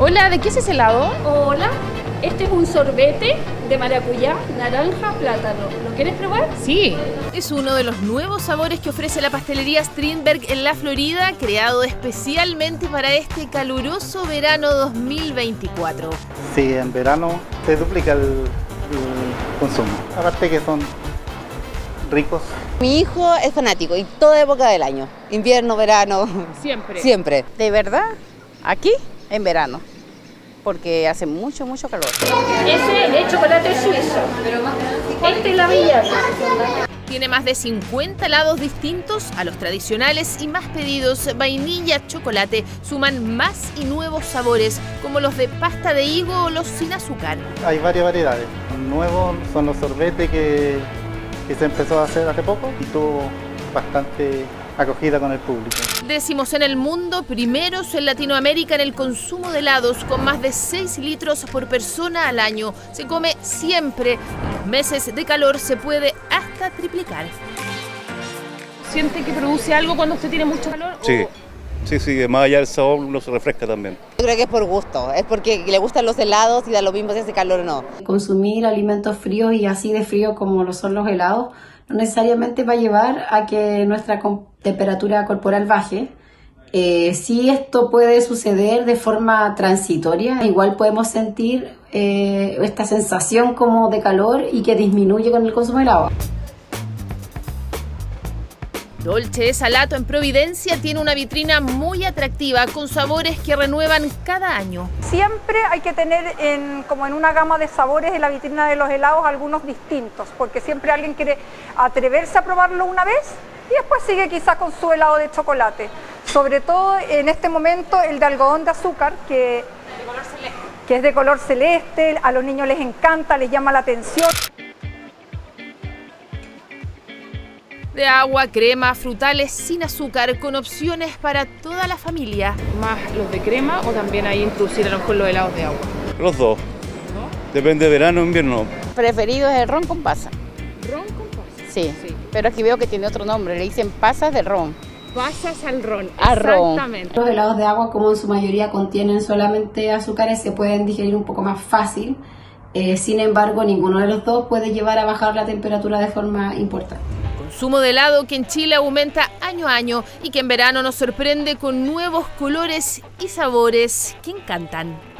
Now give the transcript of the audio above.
Hola, ¿de qué es ese helado? Hola, este es un sorbete de maracuyá, naranja, plátano. ¿Lo quieres probar? Sí. Es uno de los nuevos sabores que ofrece la pastelería Strindberg en la Florida, creado especialmente para este caluroso verano 2024. Sí, en verano se duplica el, el consumo. Aparte que son ricos. Mi hijo es fanático y toda época del año, invierno, verano, Siempre. siempre. ¿De verdad? Aquí, en verano, porque hace mucho, mucho calor. Ese es chocolate suizo. Este es la avellana. Tiene más de 50 helados distintos a los tradicionales y más pedidos. Vainilla, chocolate, suman más y nuevos sabores, como los de pasta de higo o los sin azúcar. Hay varias variedades. Nuevos son los sorbetes que, que se empezó a hacer hace poco y tuvo bastante acogida con el público. Décimos en el mundo, primeros en Latinoamérica en el consumo de helados, con más de 6 litros por persona al año. Se come siempre. En los meses de calor se puede hasta triplicar. ¿Siente que produce algo cuando usted tiene mucho calor? Sí, O- sí, sí, más allá del sabor uno se refresca también. Yo creo que es por gusto, es porque le gustan los helados y da lo mismo si hace calor o no. consumir alimentos fríos y así de frío como lo son los helados no necesariamente va a llevar a que nuestra temperatura corporal baje. Eh, sí esto puede suceder de forma transitoria, igual podemos sentir eh, esta sensación como de calor y que disminuye con el consumo del agua. Dolce Salato en Providencia tiene una vitrina muy atractiva con sabores que renuevan cada año. Siempre hay que tener en, como en una gama de sabores en la vitrina de los helados algunos distintos, porque siempre alguien quiere atreverse a probarlo una vez y después sigue quizás con su helado de chocolate. Sobre todo en este momento el de algodón de azúcar, que, que es de color celeste, a los niños les encanta, les llama la atención. De agua, crema, frutales sin azúcar, con opciones para toda la familia. ¿Más los de crema o también ahí introducir a lo mejor los helados de agua? Los dos. Depende de verano o invierno. Preferido es el ron con pasa. ¿Ron con pasas? Sí, Sí. pero aquí veo que tiene otro nombre, le dicen pasas de ron. Pasas al ron. Al ron. Exactamente. Los helados de agua, como en su mayoría contienen solamente azúcares, se pueden digerir un poco más fácil. Eh, sin embargo, ninguno de los dos puede llevar a bajar la temperatura de forma importante. Consumo de helado que en Chile aumenta año a año y que en verano nos sorprende con nuevos colores y sabores que encantan.